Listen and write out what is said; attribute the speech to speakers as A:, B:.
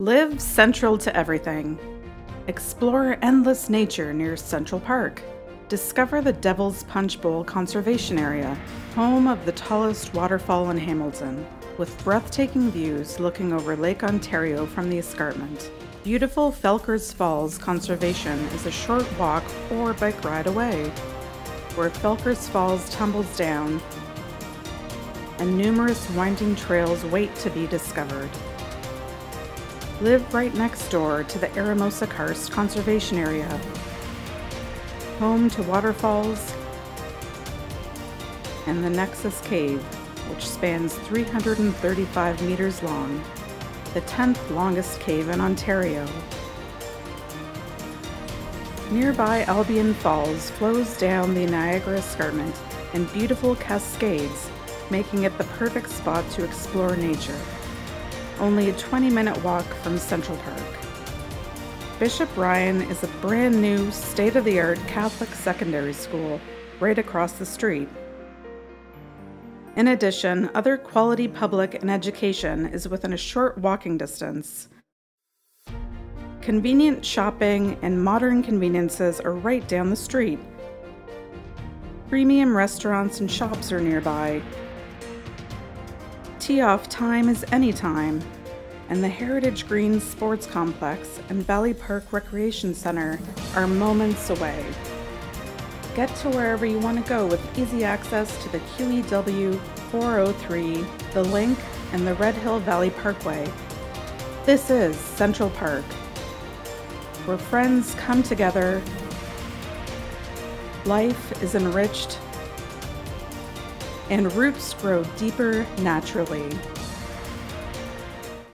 A: Live central to everything. Explore endless nature near Central Park. Discover the Devil's Punch Bowl Conservation Area, home of the tallest waterfall in Hamilton, with breathtaking views looking over Lake Ontario from the escarpment. Beautiful Felkers Falls Conservation is a short walk or bike ride away, where Felkers Falls tumbles down and numerous winding trails wait to be discovered. Live right next door to the Eramosa Karst Conservation Area, home to waterfalls and the Nexus Cave, which spans 335 meters long, the 10th longest cave in Ontario. Nearby Albion Falls flows down the Niagara Escarpment in beautiful cascades, making it the perfect spot to explore nature. Only a 20 minute walk from Central Park. Bishop Ryan is a brand new, state of the art Catholic secondary school right across the street. In addition, other quality public and education is within a short walking distance. Convenient shopping and modern conveniences are right down the street. Premium restaurants and shops are nearby. Tee off time is anytime, and the Heritage Green Sports Complex and Valley Park Recreation Center are moments away. Get to wherever you want to go with easy access to the QEW 403, the Linc, and the Red Hill Valley Parkway. This is Central Park, where friends come together, life is enriched, and roots grow deeper naturally.